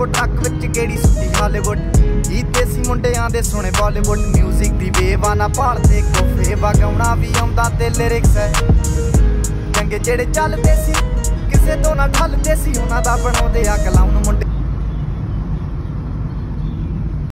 ਵਾਂਗੂ ਟੱਕ ਵਿੱਚ ਕਿਹੜੀ ਸੁੱਤੀ ਹਾਲੀਵੁੱਡ ਇਹ ਦੇਸੀ ਮੁੰਡਿਆਂ ਦੇ ਸੁਣੇ ਬਾਲੀਵੁੱਡ 뮤직 ਦੀ ਵੇਵਾ ਨਾ ਭਾਲਦੇ ਕੋਫੇ ਵਗਾਉਣਾ ਵੀ ਆਉਂਦਾ ਤੇ ਲਿਰਿਕਸ ਹੈ। ਚੰਗੇ ਜਿਹੜੇ ਚੱਲਦੇ ਸੀ, ਕਿਸੇ ਤੋਂ ਨਾ ਠੱਲਦੇ ਸੀ, ਉਹਨਾਂ ਦਾ ਬਣਾਉਂਦੇ ਆ ਕਲਾਉਣ